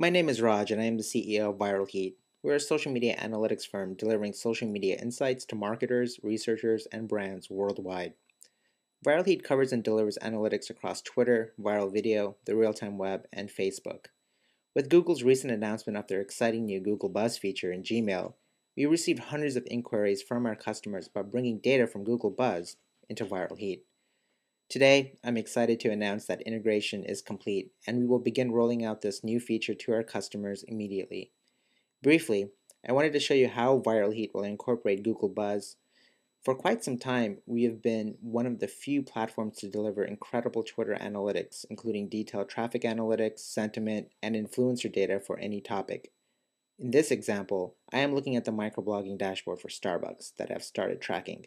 My name is Raj and I am the CEO of Viralheat. We're a social media analytics firm delivering social media insights to marketers, researchers, and brands worldwide. Viralheat covers and delivers analytics across Twitter, viral video, the real time web, and Facebook. With Google's recent announcement of their exciting new Google Buzz feature in Gmail, we received hundreds of inquiries from our customers about bringing data from Google Buzz into Viralheat. Today, I'm excited to announce that integration is complete and we will begin rolling out this new feature to our customers immediately. Briefly, I wanted to show you how Viralheat will incorporate Google Buzz. For quite some time, we have been one of the few platforms to deliver incredible Twitter analytics, including detailed traffic analytics, sentiment, and influencer data for any topic. In this example, I am looking at the microblogging dashboard for Starbucks that I've started tracking.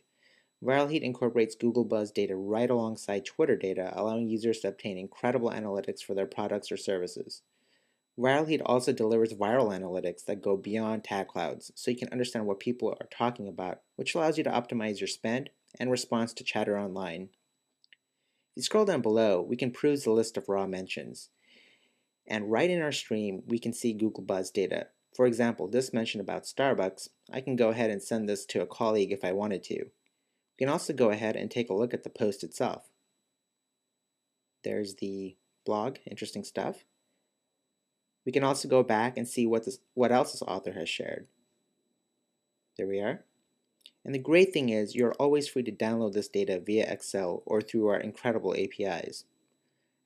ViralHeat incorporates Google Buzz data right alongside Twitter data, allowing users to obtain incredible analytics for their products or services. ViralHeat also delivers viral analytics that go beyond tag clouds, so you can understand what people are talking about, which allows you to optimize your spend and response to chatter online. If you scroll down below, we can peruse the list of raw mentions. And right in our stream, we can see Google Buzz data. For example, this mention about Starbucks, I can go ahead and send this to a colleague if I wanted to. Can also go ahead and take a look at the post itself. There's the blog, interesting stuff. We can also go back and see what, this, what else this author has shared. There we are. And the great thing is you're always free to download this data via Excel or through our incredible APIs.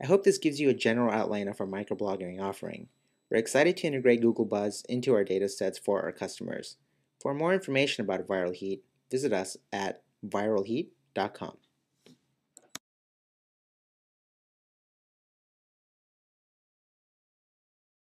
I hope this gives you a general outline of our microblogging offering. We're excited to integrate Google Buzz into our data sets for our customers. For more information about Viralheat, visit us at viralheat.com.